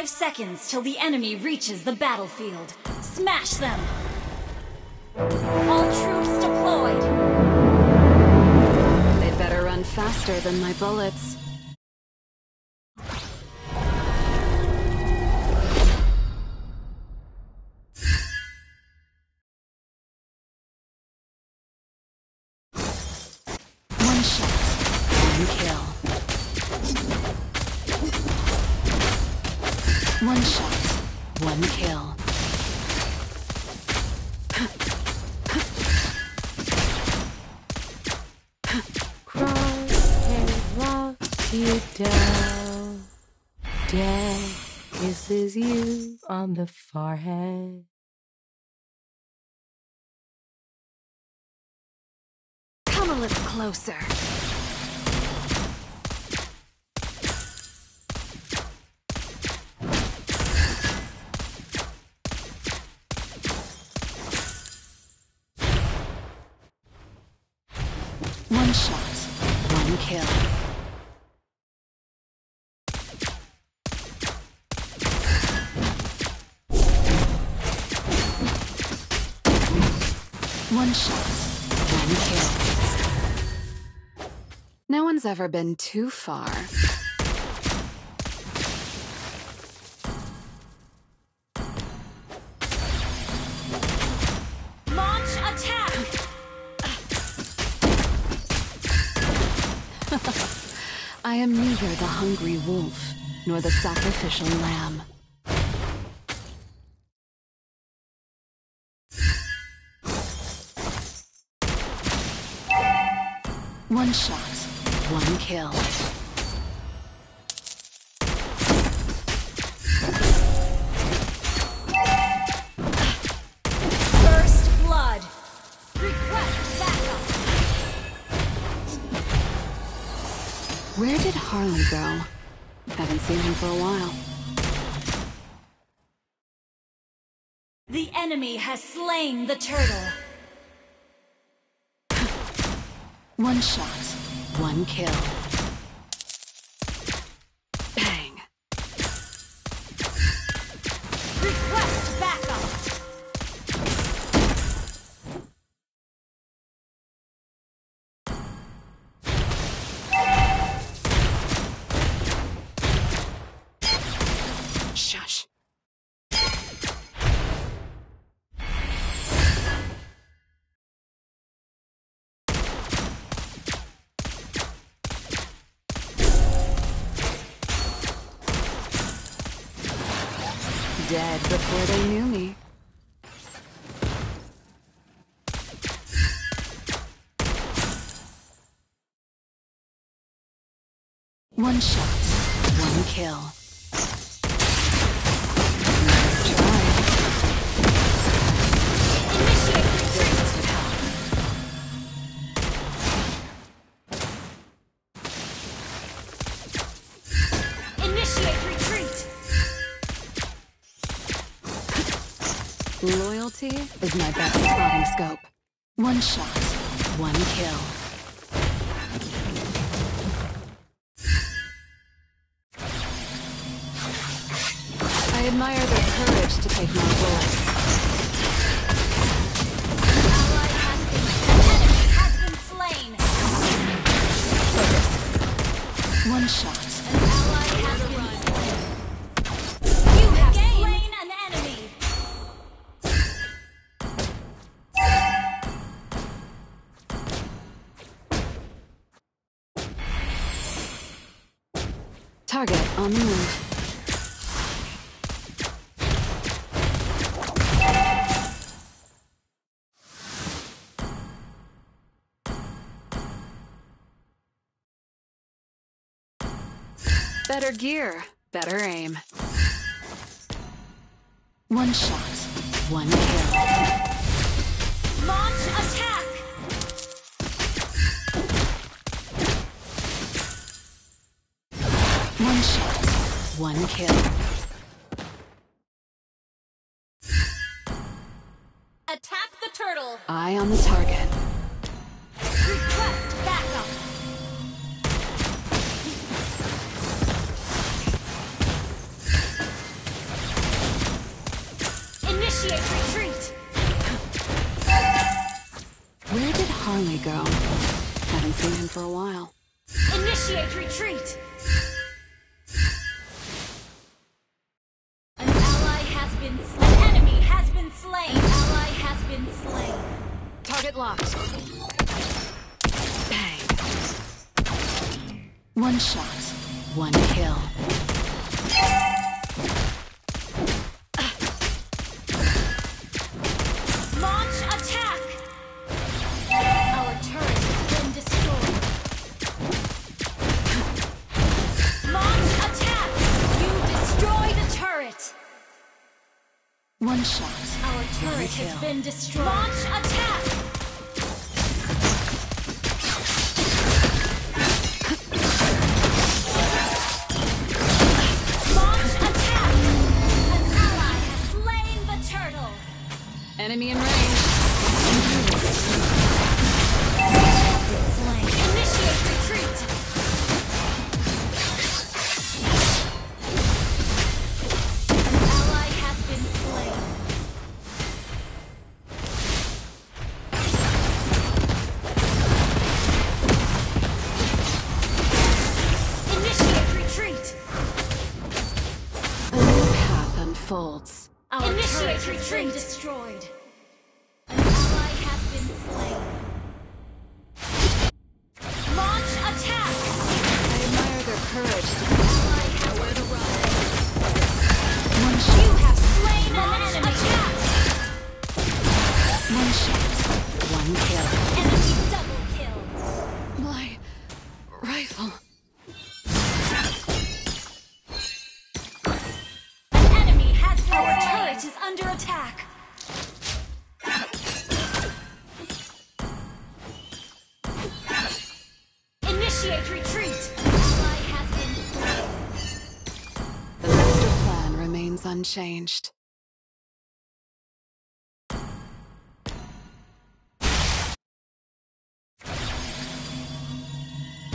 Five seconds till the enemy reaches the battlefield. Smash them! All troops deployed! They'd better run faster than my bullets. One kill. Crosshair locks you down. Death kisses you on the forehead. Come a little closer. One shot, one kill. One shot, one kill. No one's ever been too far. I am neither the hungry wolf nor the sacrificial lamb. One shot, one kill. Where did Harley go? Haven't seen him for a while. The enemy has slain the turtle. One shot, one kill. Dead before they knew me. One shot, one kill. Loyalty is my best spotting scope. One shot, one kill. I admire their courage to take my bullets. Ally has been, enemy has been slain! One shot, on the move. Better gear, better aim. One shot, one kill. Launch attack! One shot, one kill. Attack the turtle! Eye on the target. Request backup! Initiate retreat! Where did Harley go? Haven't seen him for a while. Initiate retreat! shot, one kill. Attack! Our turret has been destroyed. Attack! You destroy the turret! One shot, Our turret has been destroyed. unfolds. Our Initiate retreat destroyed. changed.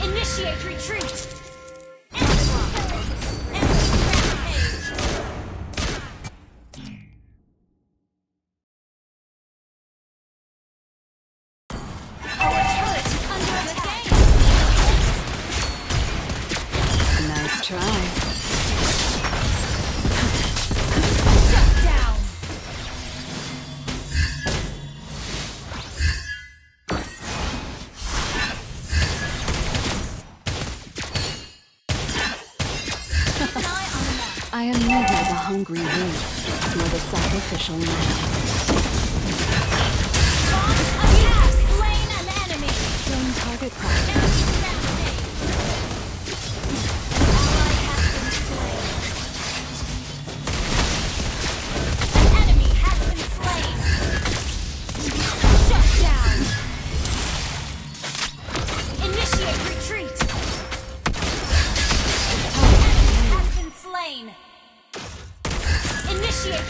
Initiate retreat!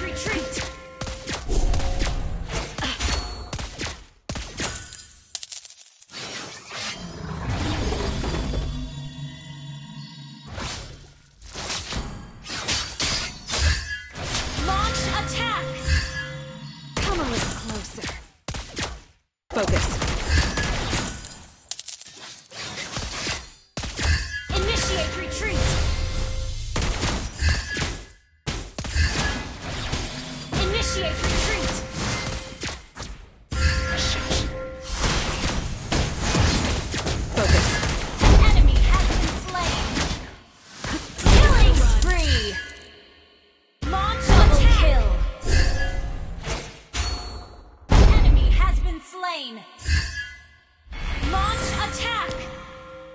retreat.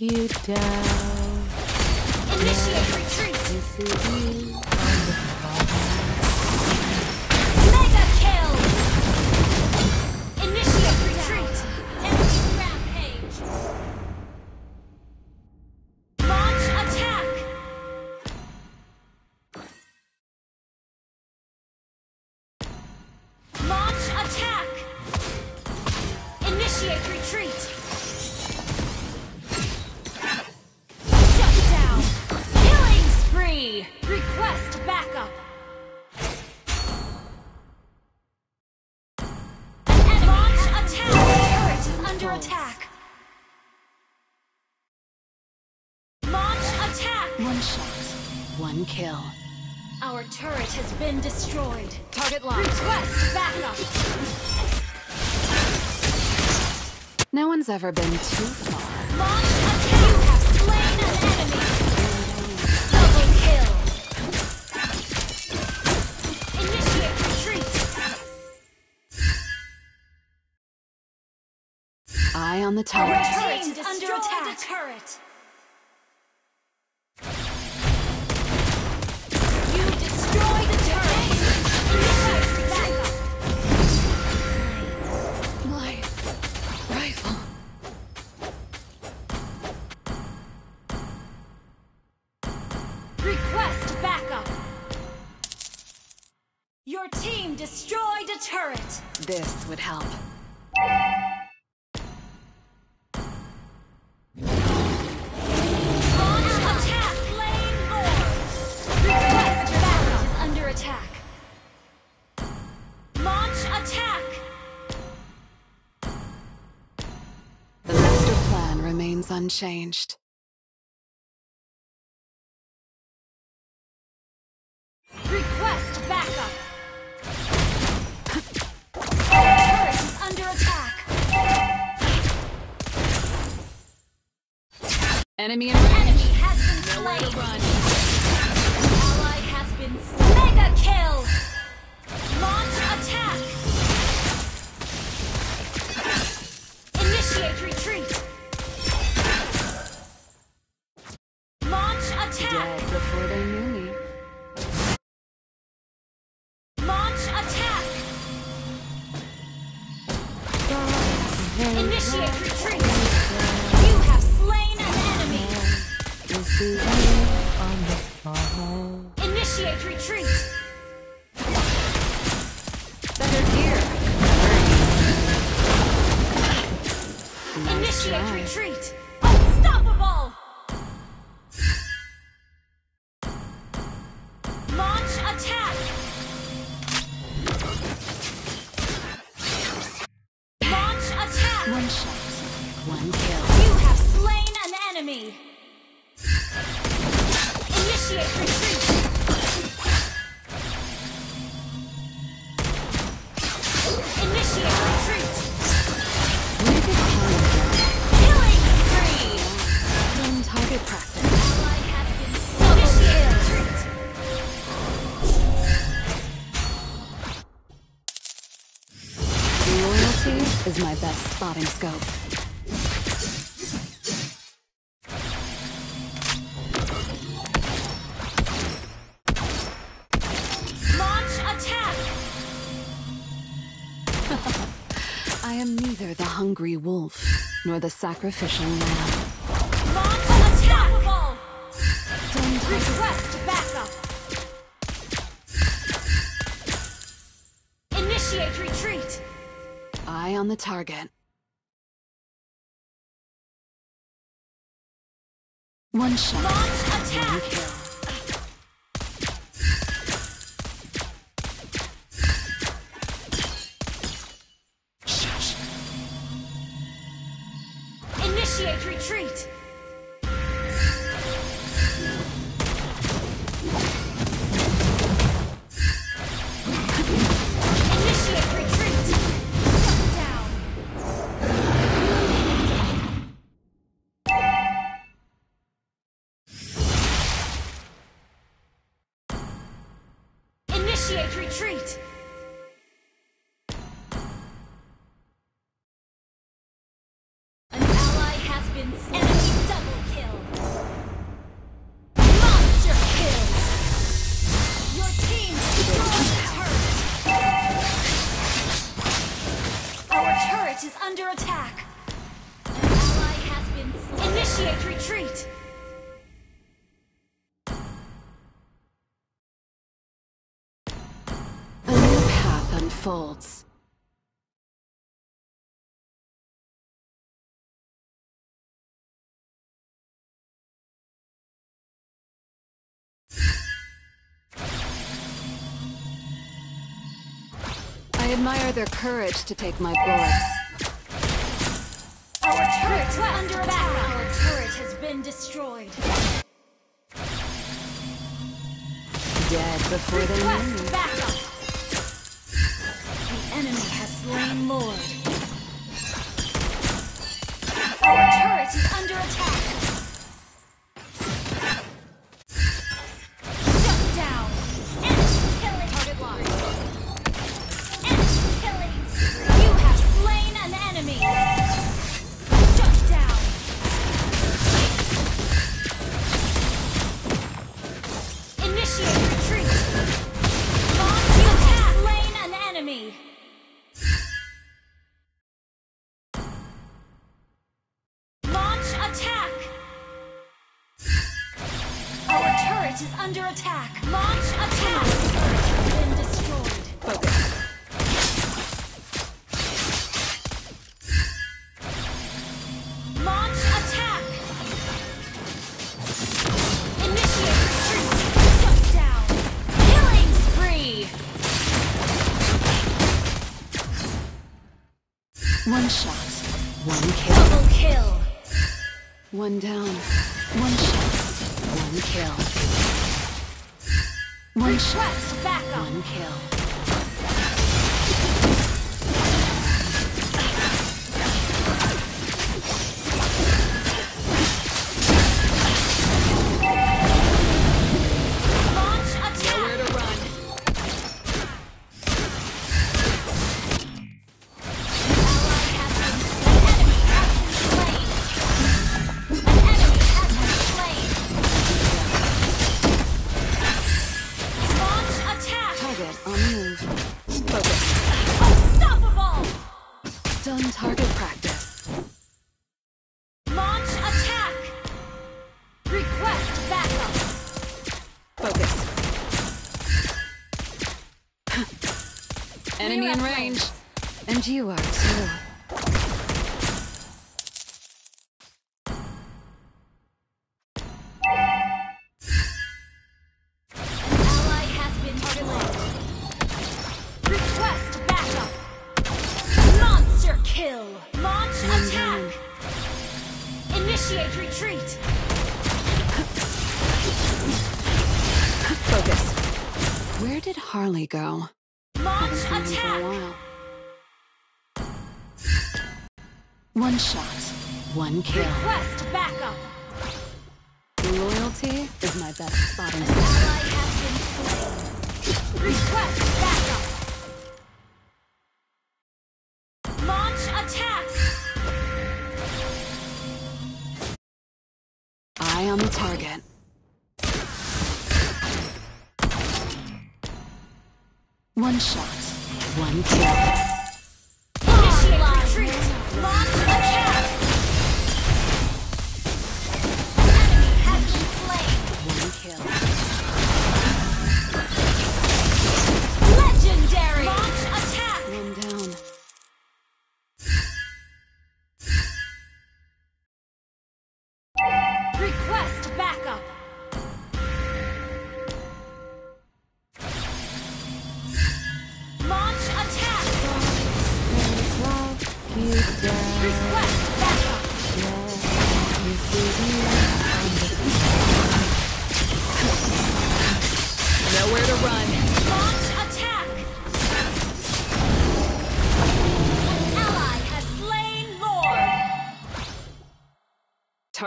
you down. Initiate retreat. Been destroyed. Target locked. Request backup. No one's ever been too far. Launch attack. You have slain an enemy. Double kill. Initiate retreat. Eye on the Our target. turret is under attack. turret. Request backup. Your team destroyed a turret. This would help. Launch attack. Enemy. Enemy has been slain. Run. Ally has been slain. Mega kill. Launch attack. Initiate retreat. Wolf nor the sacrificial lamb. Launch attack. Done target Request backup. Initiate retreat. Eye on the target. One shot. Launch attack. Initiate retreat. unfolds. I admire their courage to take my bullets. Our turret is under attack. Our turret has been destroyed. Dead before they knew enemy has slain Lord. Our turret is under attack. under attack. Launch attack! Been destroyed. Focus. One shot, one kill. Double kill! One down. Request back One kill. Launch attack! One shot, one kill. Request backup! Loyalty is my best spotting An ally has been slain. Request backup! Launch attack! Eye on the target. One shot, one kill.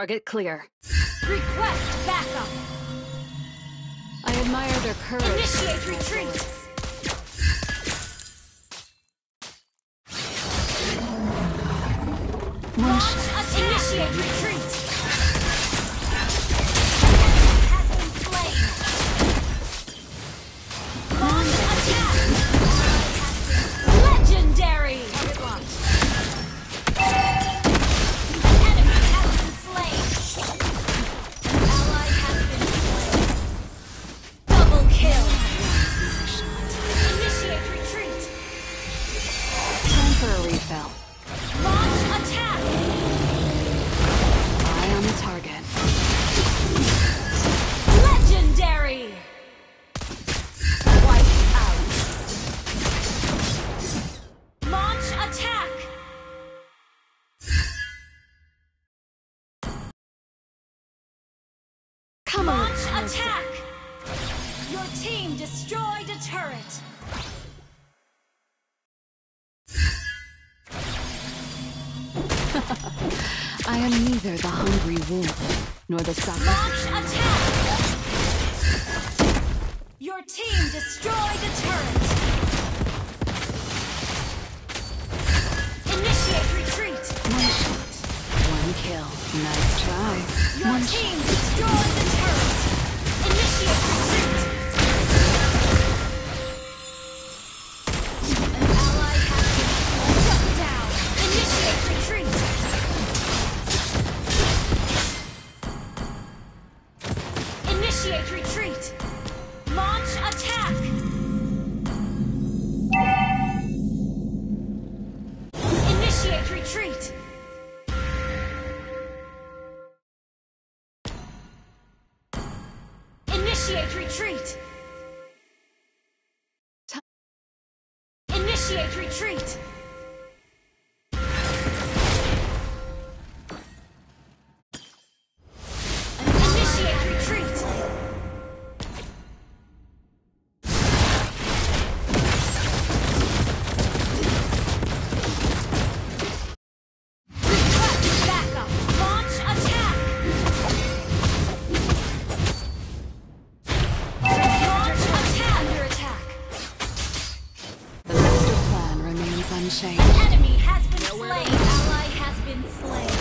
Target clear. Request backup! I admire their courage. Initiate retreat! Launch attack! Initiate retreat! Neither the hungry wolf nor the Launch attack! Your team destroyed a turret. Initiate retreat. One shot, one kill. Nice try. Your One team destroyed the turret. Initiate retreat. Unchanged. An enemy has been slain. Ally has been slain.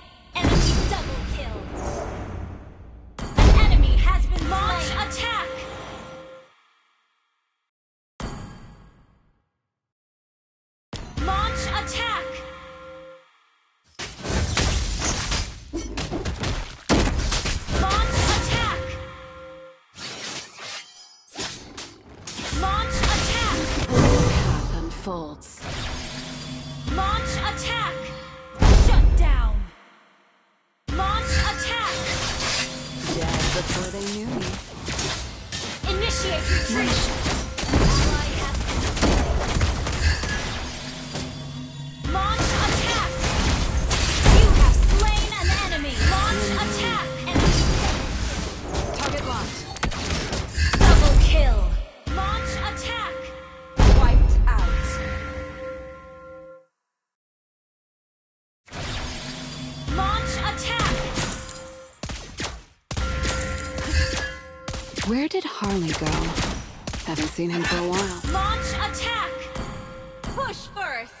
seen him for a while. Launch attack! Push first!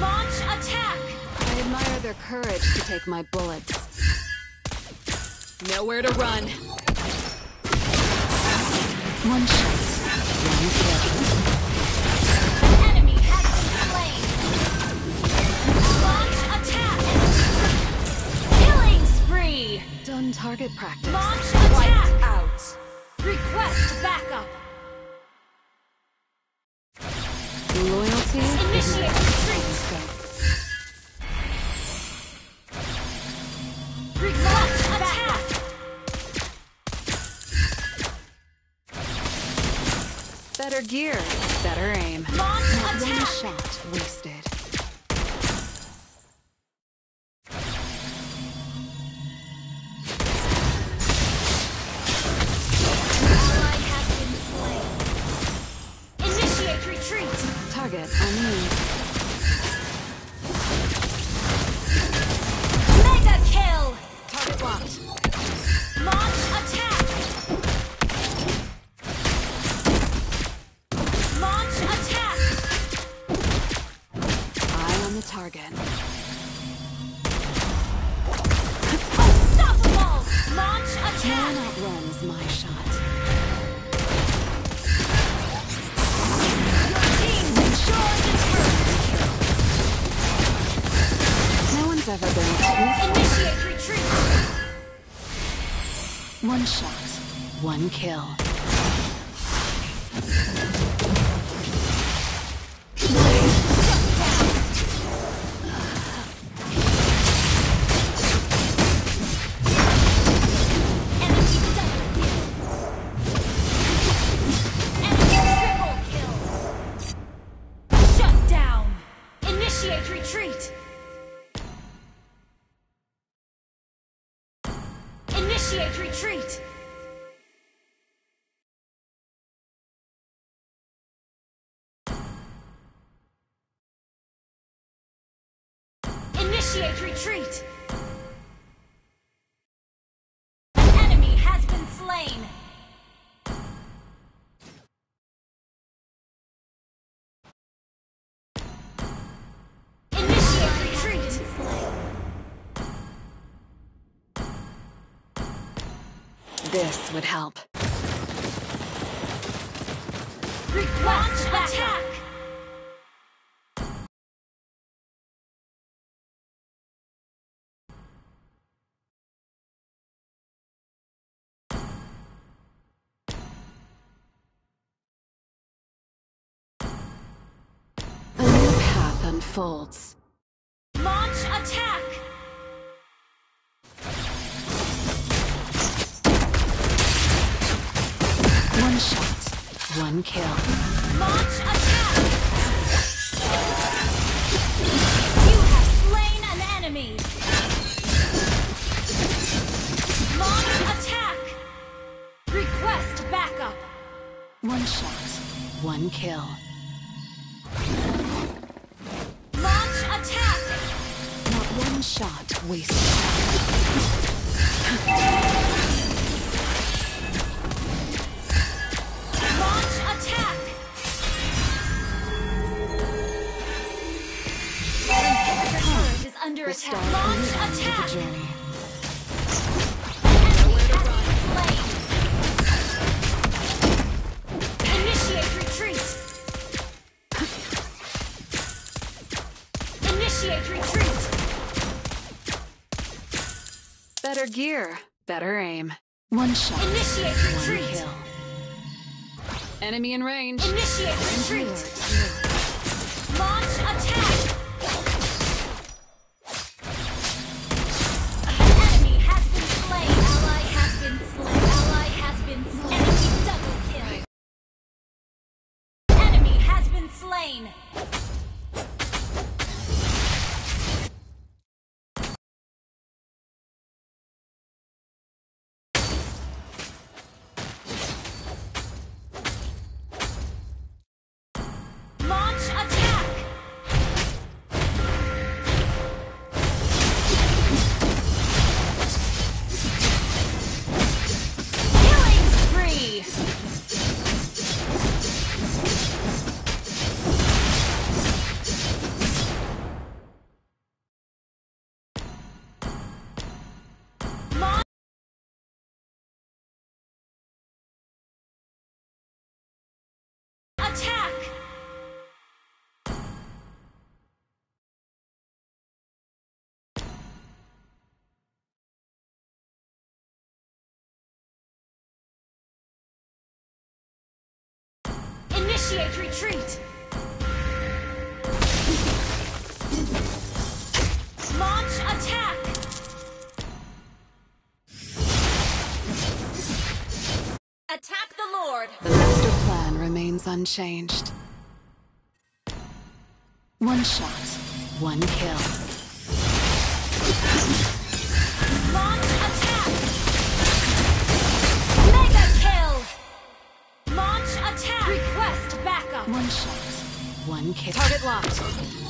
Launch attack! I admire their courage to take my bullets. Nowhere to run. One shot, one kill. Spree! Done target practice. Launch attack! out! Request backup! Loyalty Initiate retreat! Request attack! Better gear, better aim. Launch Not one shot wasted. One shot, one kill. This would help. Request attack. A new path unfolds. Launch attack. One kill. Launch attack. You have slain an enemy. Launch attack. Request backup. One shot, one kill. Launch attack. Not one shot wasted. under The attack. Launch the end of attack. the journey. Enemy has been slain. Initiate retreat. Initiate retreat. Better gear, better aim. One shot, Initiate one retreat. kill. Enemy in range. Initiate retreat. Slain. Initiate retreat! Launch attack! Attack the Lord! The master plan remains unchanged. One shot, one kill. Launch attack! Kill. Target locked.